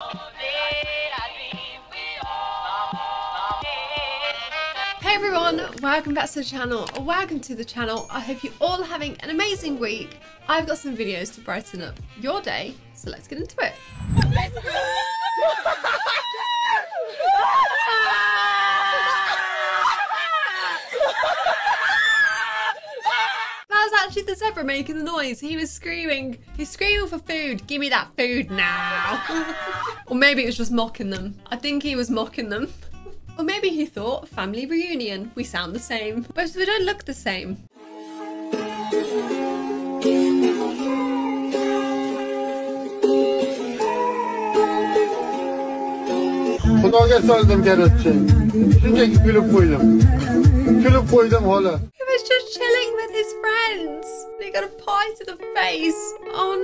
Hey everyone, welcome back to the channel, or welcome to the channel. I hope you're all having an amazing week. I've got some videos to brighten up your day, so let's get into it. Ah! That was actually the zebra making the noise. He was screaming. He's screaming for food. Give me that food now. or maybe it was just mocking them. I think he was mocking them. Or maybe he thought, family reunion, we sound the same. But we don't look the same. Xudoga soldim garajchi. Shunchaki kulib qo'ydim. Kulib qo'ydim hola. Was just chilling with his friends. He got a pie to the face. Oh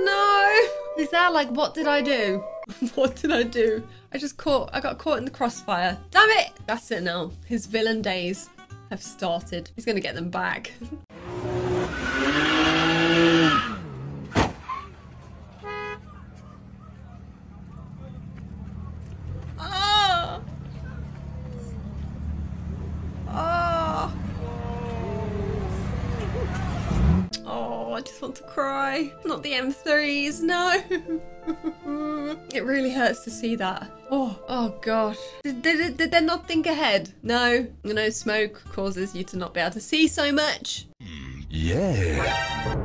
no. Is that like, what did I do? what did I do? I just caught, I got caught in the crossfire. Damn it. That's it now. His villain days have started. He's gonna get them back. Not the M3s, no. it really hurts to see that. Oh, oh gosh. Did, did, did they not think ahead? No. You know, smoke causes you to not be able to see so much. Mm, yeah.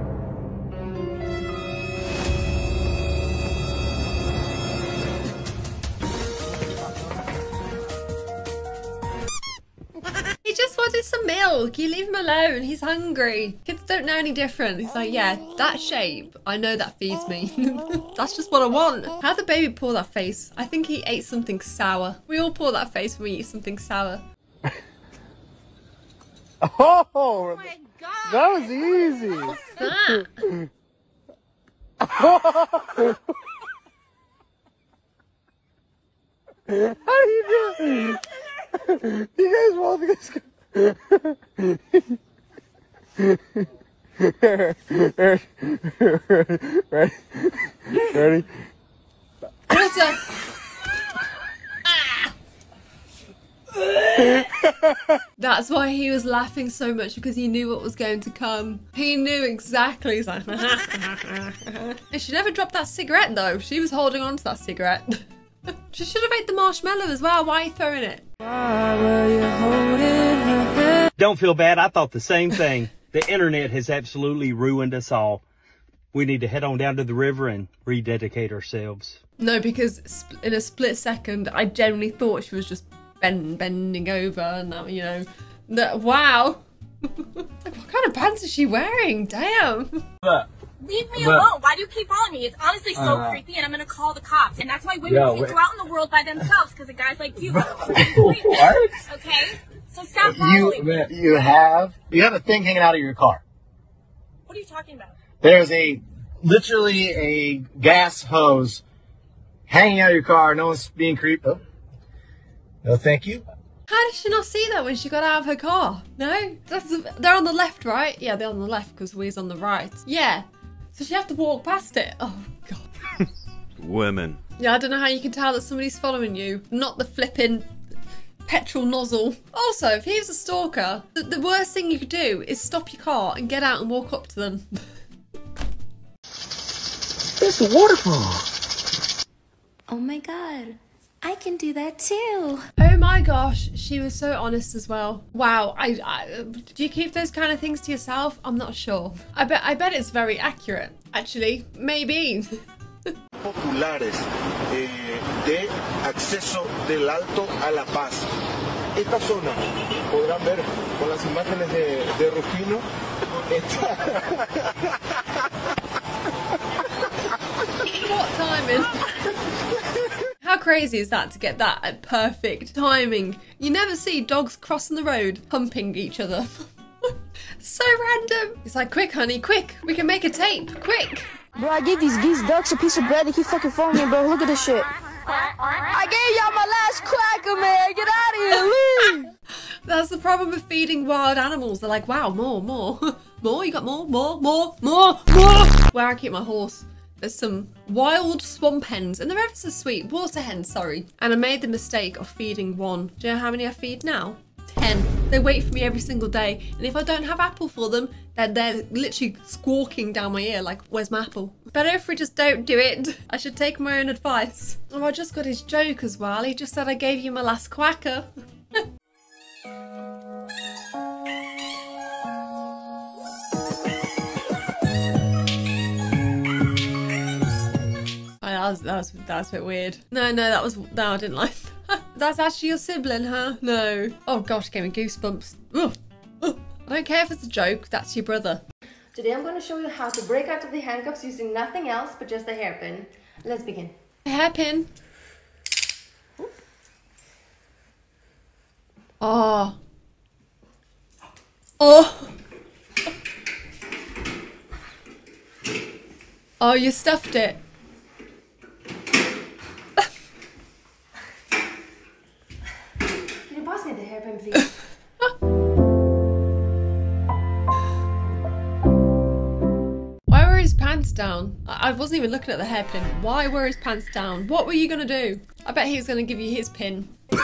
Just wanted some milk. You leave him alone. He's hungry. Kids don't know any different. He's like, yeah, that shape, I know that feeds me. That's just what I want. How the baby pull that face? I think he ate something sour. We all pull that face when we eat something sour. Oh, oh, my god. that was easy. What's that? How you doing? You guys want this? Ready? Ready? That's why he was laughing so much because he knew what was going to come. He knew exactly. He's like, she never dropped that cigarette though. She was holding on to that cigarette. she should have ate the marshmallow as well. Why are you throwing it? Don't feel bad. I thought the same thing. the internet has absolutely ruined us all. We need to head on down to the river and rededicate ourselves. No, because in a split second, I genuinely thought she was just bend, bending over, and that, you know, that wow. like, what kind of pants is she wearing? Damn. Leave me alone. Why do you keep following me? It's honestly so uh, creepy, and I'm gonna call the cops. And that's why women Yeah, can't go out in the world by themselves because of guys like you. what? Okay? So stop following me. You you have you have a thing hanging out of your car. What are you talking about? There's a literally a gas hose hanging out of your car. No one's being creeped. Oh. No, thank you. How did she not see that when she got out of her car? No? That's, they're on the left, right? Yeah, they're on the left because we're on the right. Yeah. So she have to walk past it. Oh, God. Women. Yeah, I don't know how you can tell that somebody's following you. Not the flipping petrol nozzle. Also, if he was a stalker, the, the worst thing you could do is stop your car and get out and walk up to them. It's a waterfall. Oh my god, I can do that too. Oh my gosh, she was so honest as well. Wow, I, I do you keep those kind of things to yourself? I'm not sure. I bet I bet it's very accurate. Actually, maybe. populares eh, de acceso del Alto a La Paz. Esta zona, podrán ver con las imágenes de, de Rufino, está, what timing? How crazy is that to get that at perfect timing? You never see dogs crossing the road humping each other. so random. It's like, quick, honey, quick. We can make a tape, quick. Bro, I gave these geese ducks a piece of bread. They keep fucking phoning me, bro. Look at this shit. I gave y'all my last cracker, man. Get out of here, leave. That's the problem with feeding wild animals. They're like, wow, more, more, more. You got more, more, more, more, more. Where I keep my horse. There's some wild swamp hens, and they're ever so sweet. Water hens, sorry. And I made the mistake of feeding one. Do you know how many I feed now? 10. They wait for me every single day, and if I don't have apple for them, then they're literally squawking down my ear like, where's my apple? Better if we just don't do it. I should take my own advice. Oh, I just got his joke as well. He just said I gave you my last quacker. Was, that was that was a bit weird. No, no, that was no, I didn't like that. That's actually your sibling, huh? No. Oh gosh, it gave me goosebumps. Ugh. Ugh. I don't care if it's a joke. That's your brother. Today I'm going to show you how to break out of the handcuffs using nothing else but just a hairpin. Let's begin. A hairpin. Oh. Oh. Oh, you stuffed it. Can you pass me the hairpin, please? Why were his pants down? I I wasn't even looking at the hairpin. Why were his pants down? What were you gonna do? I bet he was gonna give you his pin.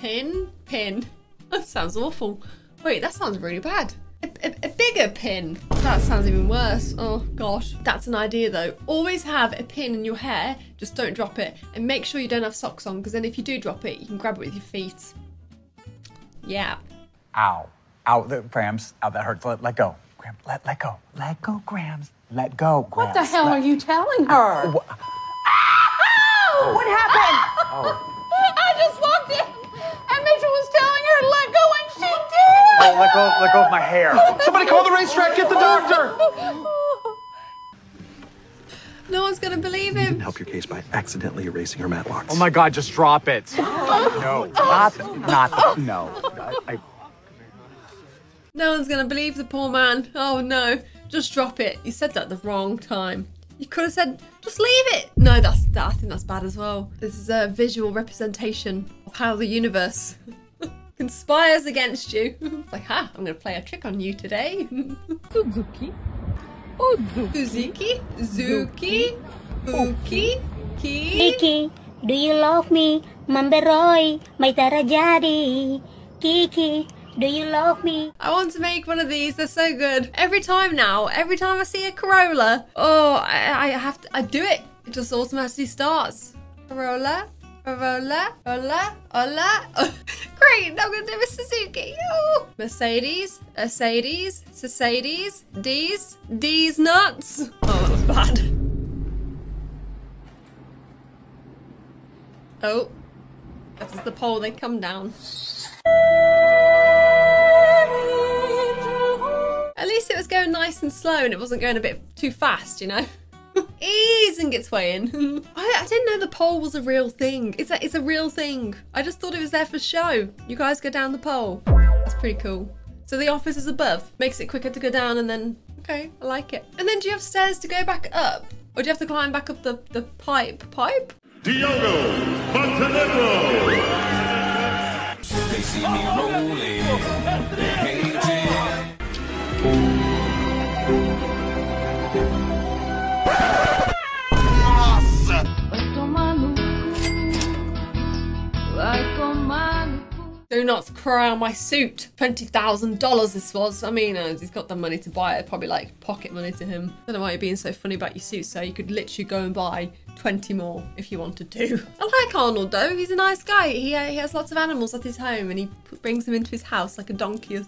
pin? Pin. That sounds awful. Wait, that sounds really bad. A, a- a bigger pin. That sounds even worse. Oh gosh. That's an idea though. Always have a pin in your hair, just don't drop it. And make sure you don't have socks on, because then if you do drop it, you can grab it with your feet. Yeah. Ow. Ow, the Grams. Ow, that hurts. Let, let go. Grams, let, let go. Let go, Grams. Let go, Grams. What the hell Let- are you telling her? Wha- What happened? I just walked in and Mitchell was telling her to let go and she did. Oh, let go, let go of my hair. Somebody call the racetrack, get the doctor! No one's gonna believe You can him. help your case by accidentally erasing her matlocks. Oh my God, just drop it. Oh. No, not, not, no. I, I, No one's gonna believe the poor man. Oh no, just drop it. You said that the wrong time. You could have said, just leave it. No, that's that. I think that's bad as well. This is a visual representation of how the universe conspires against you. Like, ha, I'm gonna play a trick on you today. Suzuki. Suzuki. Zuki. Uki. Ki. Kiki, do you love me? Mamberoy, may tarajari. Kiki, do you love me? I want to make one of these. They're so good. Every time now, every time I see a Corolla, oh, I, I have to, I do it. It just automatically starts. Corolla, Corolla, Corolla, Ola. Great, now I'm gonna do a Suzuki. Oh. Mercedes, Mercedes, Mercedes, these, these nuts. Oh, that was bad. Oh, this is the pole they come down. At least it was going nice and slow and it wasn't going a bit too fast, you know? Easing its way in. I, I didn't know the pole was a real thing. It's a, it's a real thing. I just thought it was there for show. You guys go down the pole. That's pretty cool. So the office is above. Makes it quicker to go down and then, okay, I like it. And then do you have stairs to go back up? Or do you have to climb back up the, the pipe? Pipe? Diogo Montenegro. They see me rolling, oh, Do not cry on my suit. $20,000 this was. I mean, uh, he's got the money to buy it. Probably like pocket money to him. I don't know why you're being so funny about your suit, so you could literally go and buy 20 more if you wanted to. I like Arnold though. He's a nice guy. He, uh, he has lots of animals at his home and he brings them into his house like a donkey.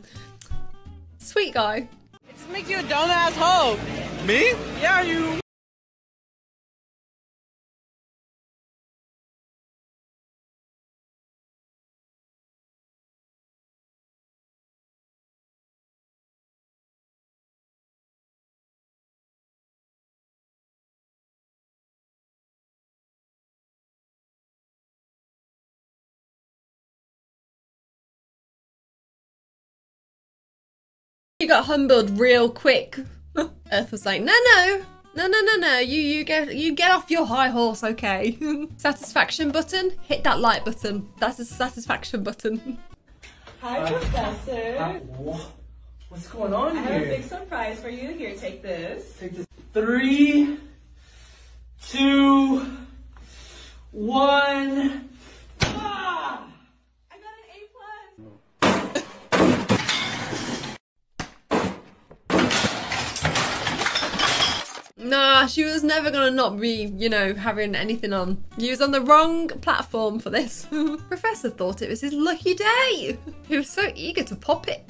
Sweet guy. Let's make you a dumbass hoe. Me? Yeah, you. You got humbled real quick. Earth was like, no, no, no, no, no, no. You, you get, you get off your high horse, okay? satisfaction button. Hit that like button. That's a satisfaction button. Hi, uh, Professor. Uh, uh, what's going on here? I have a big surprise for you. Here, take this. Take this. Three, two, one. Ah! Nah, she was never gonna not be, you know, having anything on. He was on the wrong platform for this. Professor thought it was his lucky day. He was so eager to pop it.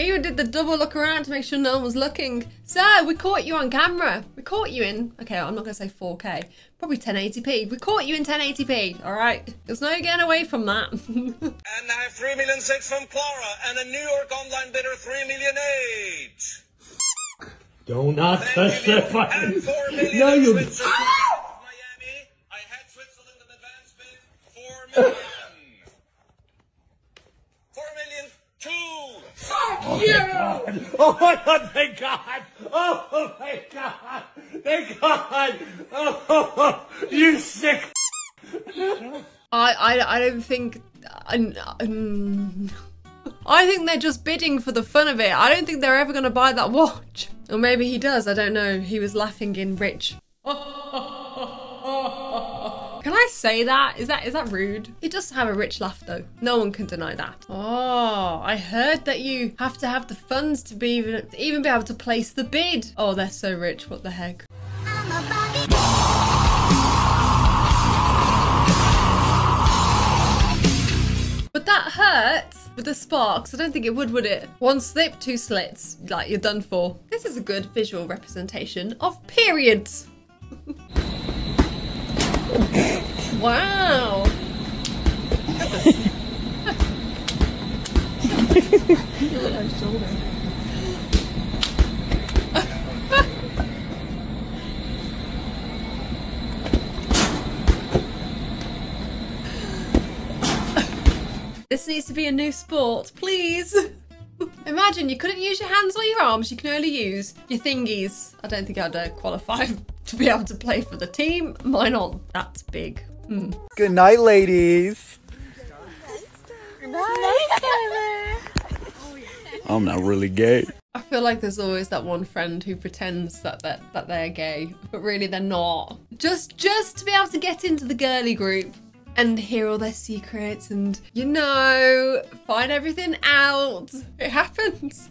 He even did the double look around to make sure no one was looking. Sir, we caught you on camera. We caught you in, okay, I'm not gonna say 4K, probably 1080p. We caught you in 1080p, all right? There's no getting away from that. And I have three million six from Clara and a New York online bidder three million eight. Do not touch the And fucking. No, you. Switzerland. Miami. I had Switzerland in advance bid. Four million. Four million two. Fuck you! Oh my god, thank God! Oh my God! Thank God! Oh, you sick. I, I, I don't think. I, um, I think they're just bidding for the fun of it. I don't think they're ever going to buy that watch. Or maybe he does. I don't know. He was laughing in rich. Say that? Is that is that rude? He does have a rich laugh though. No one can deny that. Oh, I heard that you have to have the funds to be even to even be able to place the bid. Oh, they're so rich. What the heck? But that hurts with the sparks. I don't think it would, would it? One slip, two slits. Like, you're done for. This is a good visual representation of periods. wow. This needs to be a new sport, please. Imagine you couldn't use your hands or your arms, you can only use your thingies. I don't think I'd uh, qualify to be able to play for the team. Mine aren't that big. Good night, ladies. I'm not really gay. I feel like there's always that one friend who pretends that, that that they're gay, but really they're not. Just just to be able to get into the girly group and hear all their secrets and you know, find everything out. It happens.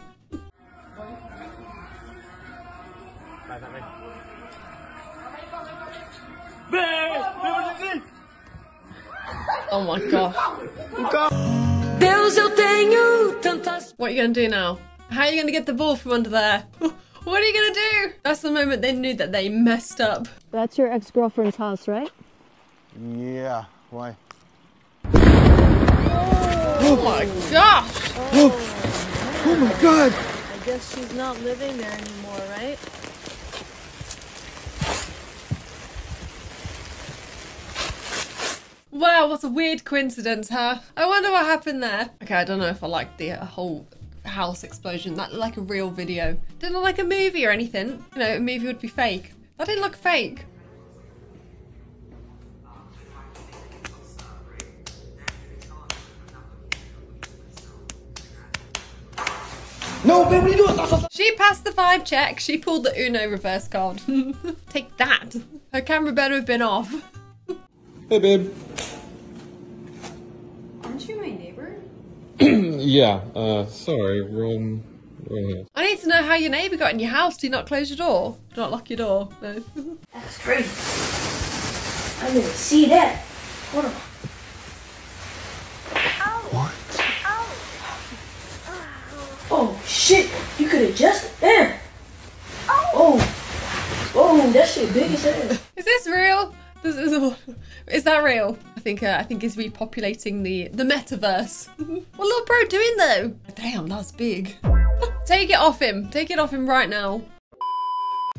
Oh my gosh. Deus, eu tenho tantas. What are you gonna do now? How are you gonna get the ball from under there? what are you gonna do? That's the moment they knew that they messed up. That's your ex-girlfriend's house, right? Yeah, why? Oh my gosh! Oh my god! I guess she's not living there anymore, right? Wow, what a weird coincidence, huh? I wonder what happened there. Okay, I don't know if I like the uh, whole house explosion. That looked like a real video. Didn't look like a movie or anything. You know, a movie would be fake. That didn't look fake. No, babe, what are you doing? Stop, stop, stop. She passed the five check. She pulled the Uno reverse card. Take that. Her camera better have been off. Hey, babe. Aren't you my neighbor? yeah, uh, sorry, wrong, wrong house. I need to know how your neighbour got in your house. Do you not close your door? Do not lock your door. No. That's crazy. I didn't see that. Hold on. Oh shit! You could adjust it. Damn. Oh. Oh, that shit big as hell. Is this is is that real? I think uh, I think he's repopulating the the metaverse. what little bro doing though? Damn, that's big. Take it off him. Take it off him right now.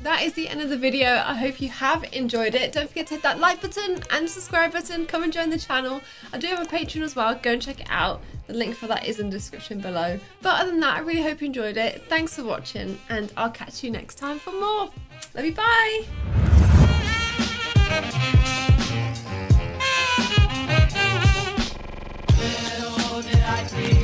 That is the end of the video. I hope you have enjoyed it. Don't forget to hit that like button and subscribe button. Come and join the channel. I do have a Patreon as well. Go and check it out. The link for that is in the description below. But other than that, I really hope you enjoyed it. Thanks for watching and I'll catch you next time for more. Love you, bye! Pero de aquí